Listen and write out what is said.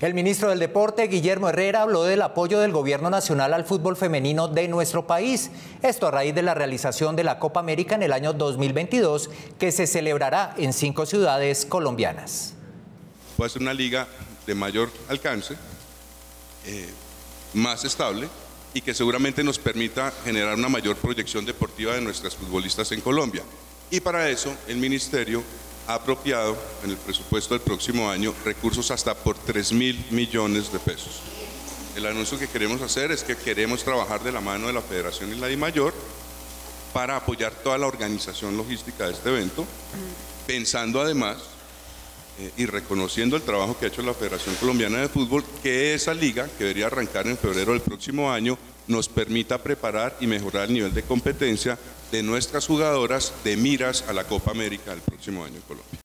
El ministro del Deporte, Guillermo Herrera, habló del apoyo del gobierno nacional al fútbol femenino de nuestro país. Esto a raíz de la realización de la Copa América en el año 2022, que se celebrará en cinco ciudades colombianas. Puede ser una liga de mayor alcance, eh, más estable y que seguramente nos permita generar una mayor proyección deportiva de nuestras futbolistas en Colombia. Y para eso el Ministerio apropiado en el presupuesto del próximo año recursos hasta por 3 mil millones de pesos. El anuncio que queremos hacer es que queremos trabajar de la mano de la Federación y la Mayor para apoyar toda la organización logística de este evento, pensando además y reconociendo el trabajo que ha hecho la Federación Colombiana de Fútbol, que esa liga, que debería arrancar en febrero del próximo año, nos permita preparar y mejorar el nivel de competencia de nuestras jugadoras de miras a la Copa América del próximo año en Colombia.